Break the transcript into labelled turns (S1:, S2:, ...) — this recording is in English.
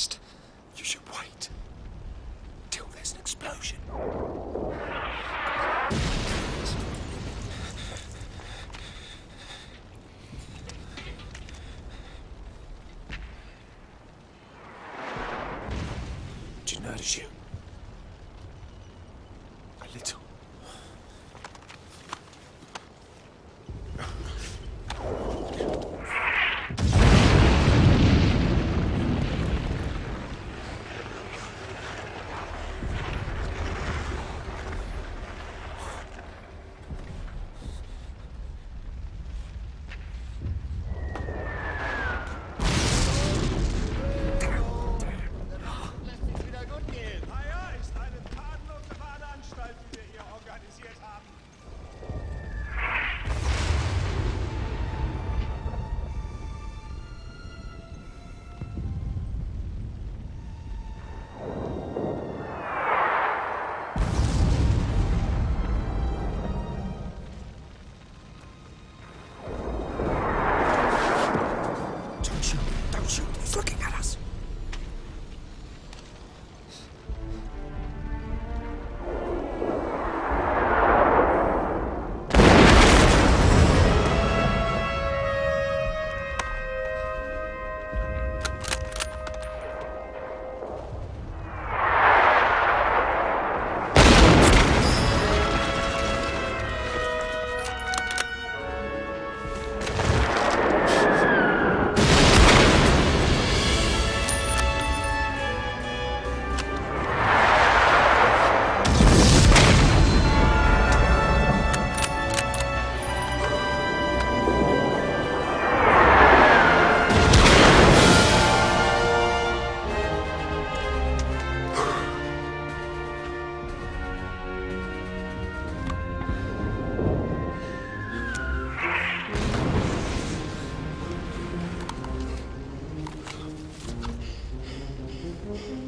S1: fast. You should wait till there's an explosion. Did you notice you? A little. Mm-hmm.